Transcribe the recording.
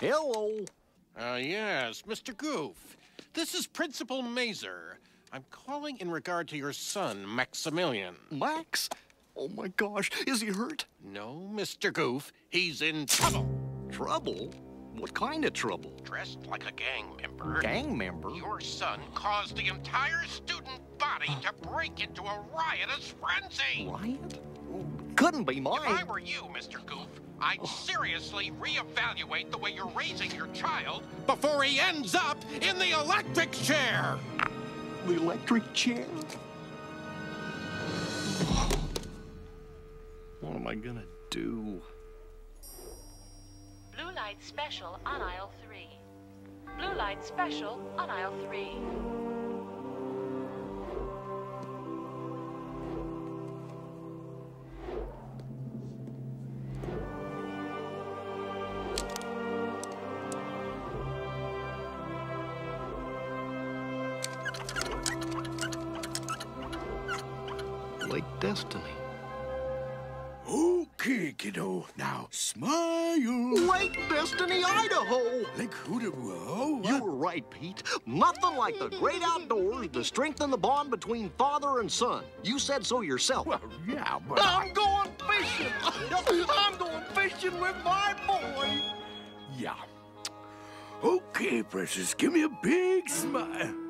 Hello. Uh, yes, Mr. Goof. This is Principal Mazur. I'm calling in regard to your son, Maximilian. Max? Oh my gosh, is he hurt? No, Mr. Goof. He's in trouble. Trouble? What kind of trouble? Dressed like a gang member. Gang member? Your son caused the entire student body to break into a riotous frenzy. Riot? Couldn't be mine. If. I were you, Mr. Goof, I'd seriously reevaluate the way you're raising your child before he ends up in the electric chair. The electric chair? What am I gonna do? Blue light special on aisle 3. Blue light special on aisle 3. Lake Destiny. Okay, kiddo. Now smile. Lake Destiny, Idaho! Like Hooteroo. Oh, you were right, Pete. Nothing like the great outdoors to strengthen the bond between father and son. You said so yourself. Well, yeah, but I'm going fishing! I'm going fishing with my boy! yeah. Okay, precious, give me a big smile.